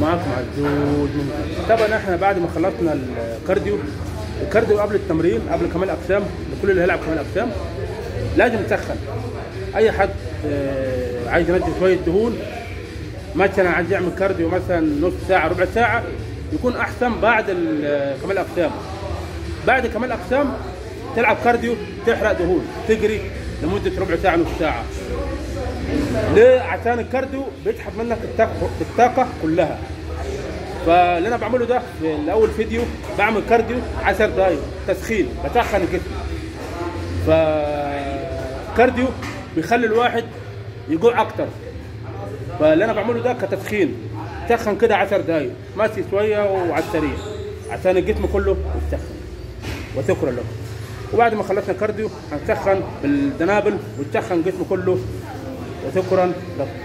معاكم عزوز طبعا إحنا بعد ما خلصنا الكارديو الكارديو قبل التمرين قبل كمال اجسام لكل اللي هيلعب كمال اجسام لازم تسخن أي حد آه، عايز ينزل شوية دهون مثلا عايز يعمل كارديو مثلا نص ساعة ربع ساعة يكون أحسن بعد ال- كمال اجسام بعد كمال اجسام تلعب كارديو تحرق دهون تجري لمدة ربع ساعة نص ساعة. ليه عشان الكارديو بيسحب منك الطاقه كلها. فاللي أنا بعمله ده في اول فيديو بعمل كارديو 10 دقايق تسخين بسخن الجسم. فكارديو بيخلي الواحد يجوع أكتر. فاللي أنا بعمله ده كتسخين تسخن كده 10 دقايق ماشي شوية وعلى السريع عشان الجسم كله يتسخن. وشكرا لكم. وبعد ما خلصنا كارديو هنسخن بالدنابل وتسخن الجسم كله. وشكرا لكم